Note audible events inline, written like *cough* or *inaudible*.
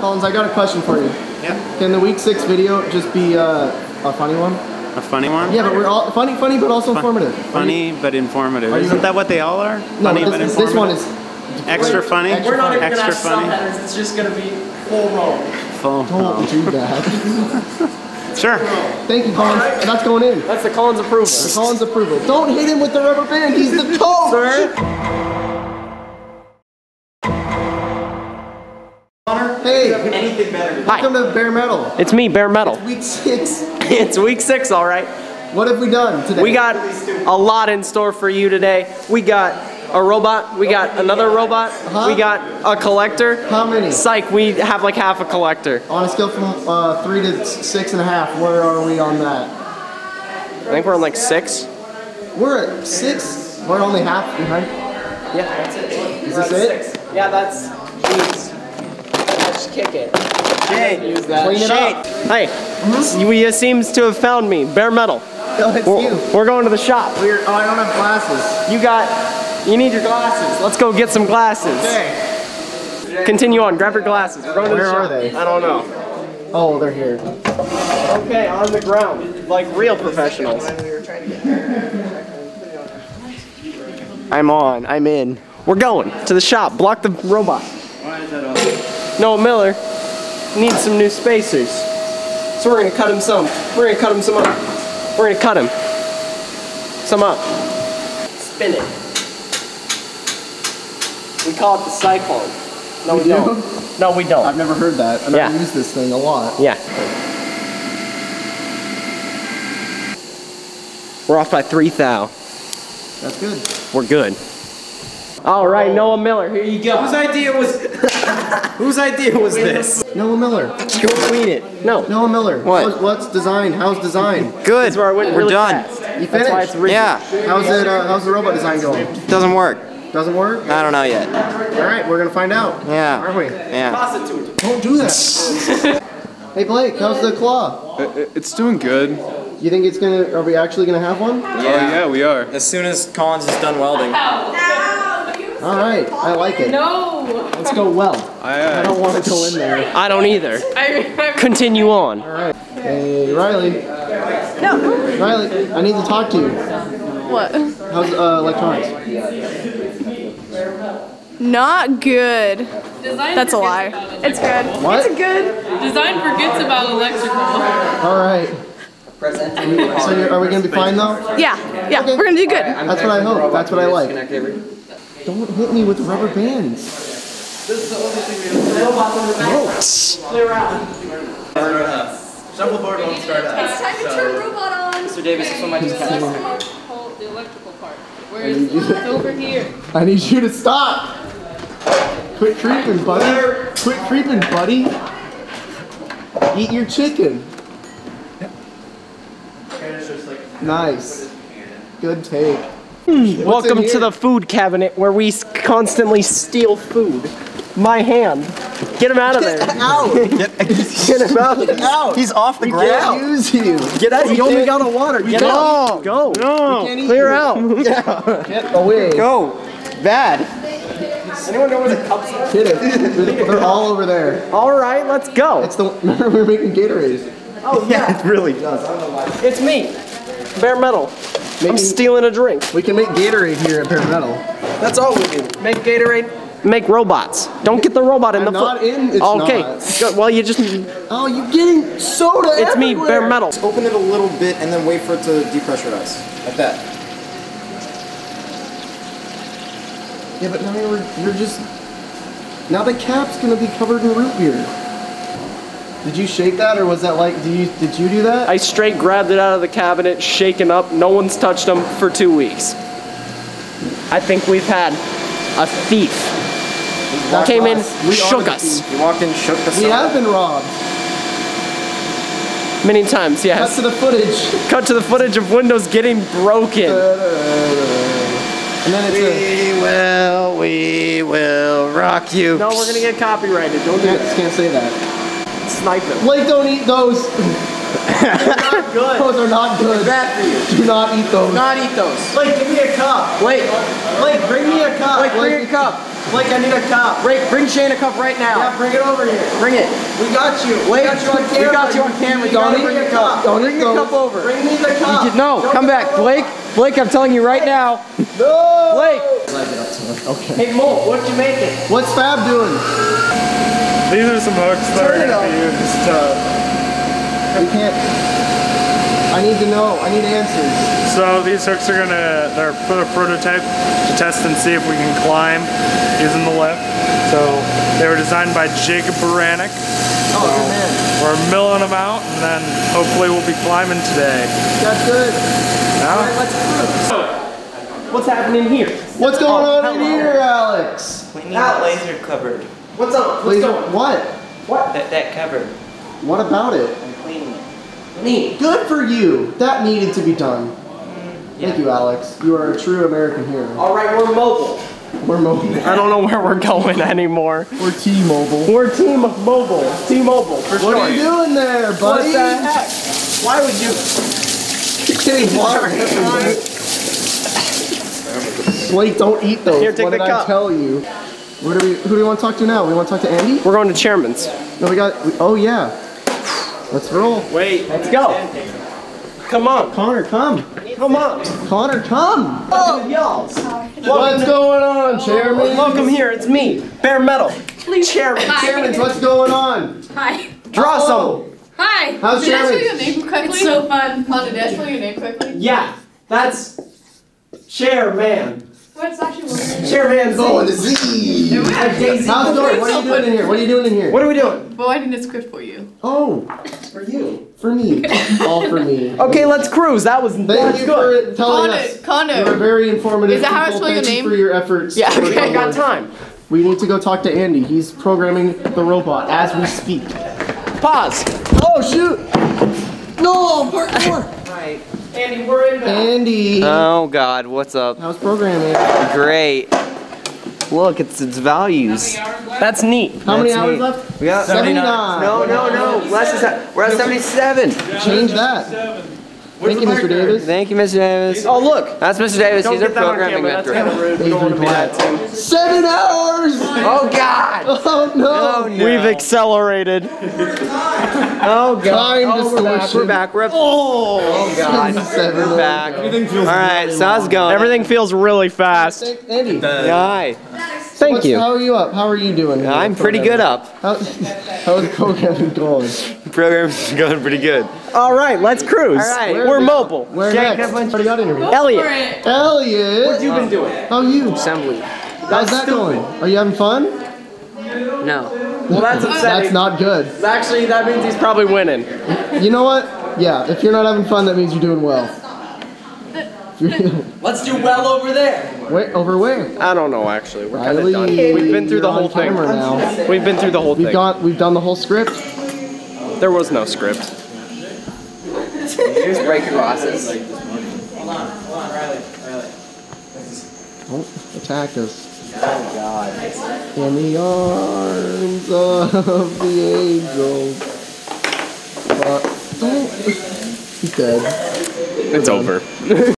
Collins, I got a question for you. Yeah. Can the week six video just be uh, a funny one? A funny one? Yeah, but we're all funny, funny, but also informative. Funny but informative. Are you- Isn't that what they all are? No, funny this, but informative. this one is extra funny. Extra We're not even extra funny. It's just gonna be full roll. Full. don't do that. *laughs* Sure. Thank you, Collins. That's going in. That's the Collins approval. The Collins approval. Don't hit him with the rubber band. He's the *laughs* coach. Sir? Hi. welcome to Bear Metal. It's me, Bear Metal. It's Week six. *laughs* it's week six, all right. What have we done today? We got a lot in store for you today. We got a robot. We got another robot. Uh-huh. We got a collector. How many? Psych, we have like half a collector. On a scale from uh, three to six and a half, where are we on that? I think we're on like six. We're at six. We're only half behind. Yeah, that's it. Is this it? Yeah, that's jeez. Let's kick it. Use that. Clean it up. Hey, you seems to have found me. Bear metal. No, it's We're, you. we're going to the shop. We're, oh, I don't have glasses. You got, you need your glasses. Let's go get some glasses. Okay. Continue on. Grab your glasses. We're going to the Where shop. are they? I don't know. Oh, they're here. Okay, on the ground, like real professionals. I'm on. I'm in. We're going to the shop. Block the robot. Noah Miller needs some new spacers, so we're gonna cut him some. We're gonna cut him some up. We're gonna cut him some up. Spin it. We call it the cyclone. No, we, do? don't. No, we don't. I've never heard that, and Yeah. I use this thing a lot. Yeah. We're off by three thou. That's good. We're good. All right, Noah Miller, here you go. Whose idea was *laughs* Whose idea was this? Noah Miller. Go clean it. No, Noah Miller. What? How's- what's design? How's design? Good. that's where I went We're really done. fast. You That's why finished? it's rigid. Yeah. How's it? Uh, how's the robot design going? Doesn't work. Doesn't work. I don't know yet. All right, we're gonna find out. Yeah. Aren't we? Yeah. Don't do that. hey Blake, how's the claw? It's doing good. You think it's gonna? Are we actually gonna have one? Oh yeah, we are. As soon as Collins is done welding. All right, I like it. No! Let's go well. I I, don't want to go in there. I don't either. *laughs* Continue on. All right. Hey Riley. no. Riley, I need to talk to you. What? How's uh, electronics? Not good. That's a lie. It's good. What? It's good. Design forgets about electrical. All right. So you're, are we gonna be fine though? Yeah. Yeah. We're gonna do good. That's what I hope. That's what I like. Don't hit me with rubber bands. This is the only thing the robots in the back clear out. Turn it up. Sample barbells. It's time to turn robot on. Mr. Davis, this one might just catch on. Hold the electrical part. Where is it? It's over here. I need you to stop. Quit creeping, buddy. Quit creeping, buddy. Eat your chicken. Nice. Good take. Hmm. Welcome to the food cabinet where we constantly steal food. My hand. Get him out of there. *laughs* *laughs* Out. Get him out of there. Out. He's off the Can't ground. use you. Get out. You only got a water. Get can't- out. Go. We Clear you. out. *laughs* Get away. Go. Bad. Anyone know where the cups are? Hit it. They're all over there. All right, let's go. It's the. Remember we're making Gatorade. Oh yeah, It really does. it's me, Bear Metal. I'm stealing a drink. We can make Gatorade here at Bear Metal. That's all we do. Make Gatorade. Make robots. Don't get the robot in I'm the not in. It's oh, okay. not. Well, you just. Oh, you're getting soda It's me. Bear Metal. Open it a little bit and then wait for it to depressurize. Like that. Yeah, but now you're, you're just. Now the cap's gonna be covered in root beer. Did you shake that, or was that like? Did you did you do that? I straight grabbed it out of the cabinet, shaken up. No one's touched them for two weeks. I think we've had a thief. That's Came in. We shook us thief. You walked in, shook us. We soda. have been robbed. many times. Cut to the footage. Cut to the footage of windows getting broken. Uh, and then it's a. We will, we will rock you. No, we're gonna get copyrighted. Don't do Can't, that. can't say that. Snipe. Blake, don't eat those. not Good. Those are not good. Bad for you. Do not eat those. Not eat those. Blake, give me a cup. Wait. Blake, bring me a cup. Wait, bring a cup. Blake, I need a cup. Bring, bring Shane a cup right now. Yeah, bring it over here. Bring it. We got you. Blake, we got you on we camera. got you on camera. You Don't eat bring the a cup. Don't Bring the those. cup over. Bring me the You cup. no, Don't come back. Blake. Blake, I'm telling you right now. No. Blake. Okay. Hey, Mo, what'd you making? What's Fab doing? These are some hooks that Turn are it going to be used. Uh, We can't. I need to know. I need answers. so these hooks are going to, they're for a prototype to test and see if we can climb using the lift. So they were designed by Jacob Baranek. Oh, good man. We're milling them out and then hopefully we'll be climbing today. That's good. Now, All right, let's prove. So, What's happening here? What's going Oh, on in here, Alex? We need a laser cupboard. What's up? What's Laser- going? What? That, that cupboard. What about it? I'm cleaning it. Neat. Good for you. That needed to be done. Mm, yeah. Thank you, Alex. You are a true American hero. All right, we're mobile. We're mobile. I don't know where we're going anymore. We're T-Mobile. We're Team Mobile. T-Mobile for sure. What sure. are you doing there, buddy? What the heck? Why would you? You're getting water everywhere. Blake, don't eat those. Here, take what the did I cup. tell you? Where do we, who do we want to talk to now? We want to talk to Andy? We're going to Chairman's. No, we got. We, oh yeah. Let's roll. Wait, let's go. Come on, Connor, come. come on. Connor, come. Oh, y'all. What's going on, Chairman? Welcome here. It's me, Bear Metal. Chairman. Chairman, what's going on? Hi. Draw Oh, Hi. How's Did I spell Sharon? your name quickly? It's so fun. Honda, did I spell your name quickly? Yeah, that's Chairman. What's actually what? Chairman. Oh, the Z. How's it going? What are you doing in here? What are you doing in here? What are we doing? Well, I didn't script for you. Oh, For you. for me. *laughs* All for me. Okay, let's cruise. That was Thank that's you good. for telling Connor, us. Connor. You were very informative. Is that how I spell your Thank you name? for your efforts. Yeah, okay. I got time. We need to go talk to Andy. He's programming the robot as we speak. Pause. Oh shoot! No, part four. Right. Andy, we're in there. Andy, Oh God, what's up? how's programming? Great. Look, it's its values. That's neat. How many That's hours neat. left? We got 79. No, no, no. Less is that. We're at 77. Change that. Thank you, Mr. Davis. Thank you, Mr. Davis. Oh, look. That's Mr. Davis. Don't He's our get that on programming camera. That's mentor. kind of rude. We don't want to be that. Seven hours! Oh God. *laughs* Oh no! Oh no. We've accelerated. Oh God. Time Oh, we're back. We're back. We're up. Oh, oh God. Seven We're back. All right. So how's it going? Everything feels really fast. Andy, Hi. Thank what's- you. How are you up? How are you doing? I'm pretty good up. How, how's the programming going? Program's going pretty good. All right, let's cruise. All right. We're mobile. Where Jack, next? have lunch. Already got interview. Elliot, Elliot, what you been doing? how are you? Assembly. How's that going? Are you having fun? No. Well, that's That's not good. Actually, that means he's probably winning. You know what? Yeah, if you're not having fun, that means you're doing well. *laughs* Let's do well over there. Wait, over where? I don't know, actually. We're kind of done. We've been through the whole thing. camera now. We've been through the whole We've thing. got, we've done the whole script. There was no script. Here's breaking losses. Don't attack us. Oh God. In the arms of the angel. But don't. He's dead. It's over. *laughs*